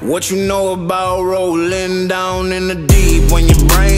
What you know about rolling down in the deep when your brain